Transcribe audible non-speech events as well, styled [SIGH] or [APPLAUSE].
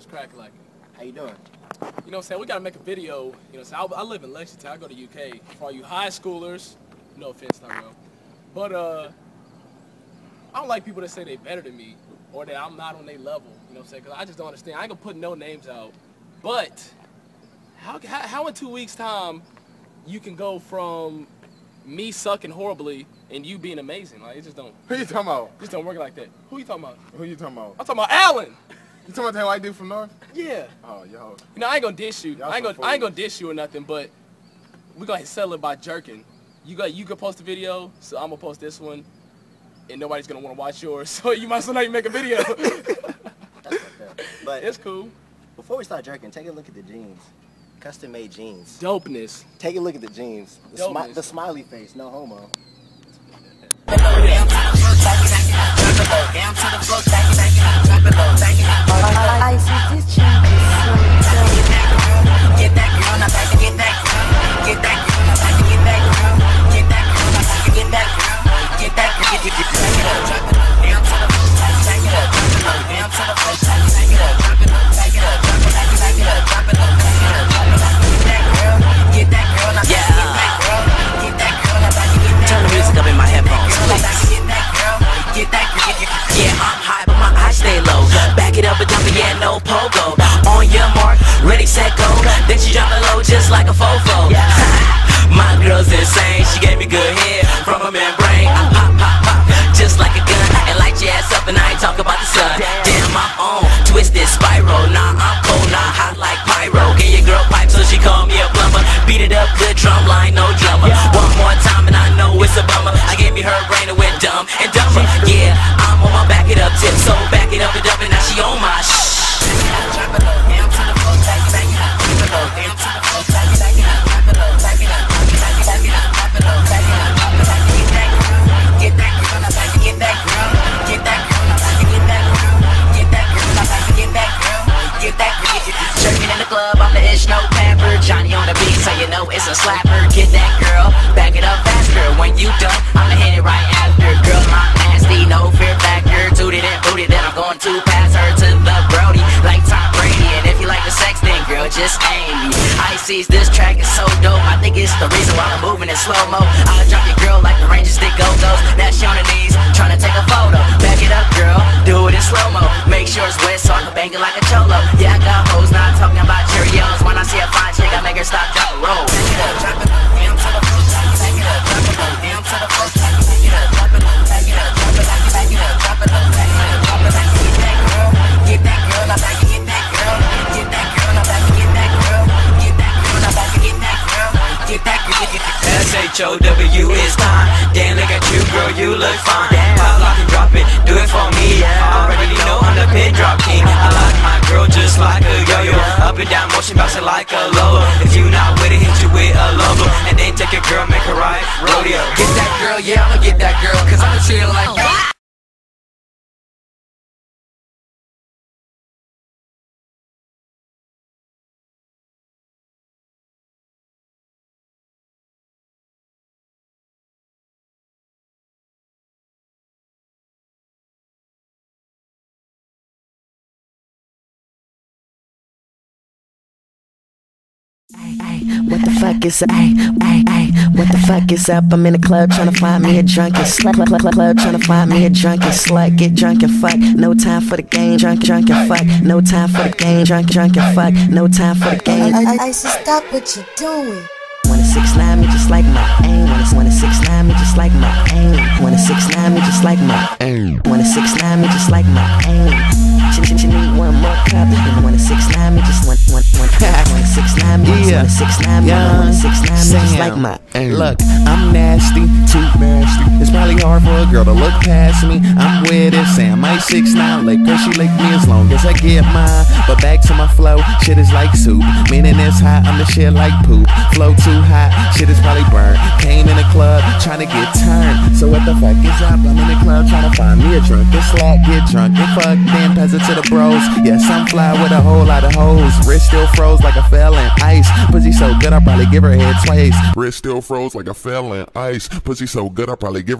What's crack like? How you doing? You know what I'm saying? We gotta make a video. You know what I'm saying? I, I live in Lexington. I go to UK. For all you high schoolers, no offense, Tyrell. But uh, I don't like people that say they better than me or that I'm not on their level. You know what I'm saying? Cause I just don't understand. I ain't gonna put no names out. But how, how, how in two weeks time you can go from me sucking horribly and you being amazing? Like it just don't. Who you talking about? Just don't work like that. Who you talking about? Who you talking about? I'm talking about Alan. You talking about that white dude from North? Yeah. Oh, yo. You know, I ain't gonna dish you. I ain't gonna, I ain't gonna dish you or nothing, but we gonna settle it by jerking. You got, you can post a video, so I'm gonna post this one, and nobody's gonna wanna watch yours. [LAUGHS] So you might as well not even make a video. [LAUGHS] That's fucked up. But it's cool. before we start jerking, take a look at the jeans. Custom made jeans. Dopeness. Take a look at the jeans. The, Dope smi- the smiley face, no homo. Pogo. I'm the ish, no pamper, Johnny on the beat, so you know it's a slapper. Get that girl, back it up faster. When you done, I'ma hit it right after. Girl, I'm nasty, no fear factor. Tooted and booted, then I'm going to pass her to the Brody, like Tom Brady. And if you like the sex, then girl, just aim me. Icy's this track is so dope. I think it's the reason why I'm moving in slow mo. I'll drop your girl like the Rangers did go goes. Now she on her knees, trying to take a photo. Back it up, girl, do it in slow mo. Make sure it's wet so I can bang it like a cholo. Yeah, I got hoes, S-H-O-W is time. Damn, look at you, girl, you look fine. Pop, lock, and drop it, do it for me. I Already know I'm the pin drop king. I like my girl just like a yo-yo. Up and down motion, bouncing like a lolo. If you not with it, hit you with a logo. And then take your girl, make her ride rodeo. Get that girl, yeah, I'ma get that girl, cause I'ma treat her like What the fuck is up? Ay, ay, ay. What the fuck is up? I'm in the club trying to find me a drunken slut. Club, club, club trying to find me a drunken slut. Get drunk and fuck. No time for the game. Drunk, drunk and fuck. No time for the game. Drunk, drunk and fuck. No time for the game. I, I, I see stop what you're doing. Wanna six nine me just like my aim. Wanna wanna six nine me just like my aim. Wanna six nine me just like my aim. Wanna nine me just like my aim. Ch- ch- ch- need one more cup. And nine me just one one one. Wanna six nine me just wanna six me. Wanna six like my aim. Look, I'm nasty, too nasty. It's probably hard for a girl to look past me. I'm with it, Sam. I six nine lick her. She lick me as long as I get mine. But back to my flow, shit is like soup. Meaning it's hot, I'm the shit like poop. Flow too hot, shit is probably burnt. Came in the club, trying to get turned. So what the fuck is up? I'm in the club trying to find me a drunk. This slut get drunk and fuck. Then pass it to the bros. Yes, I'm fly with a whole lot of hoes. Wrist still froze like a fell in ice. Pussy so good, I'll probably give her head twice. Wrist still froze like a fell in ice. Pussy so good, I probably give her.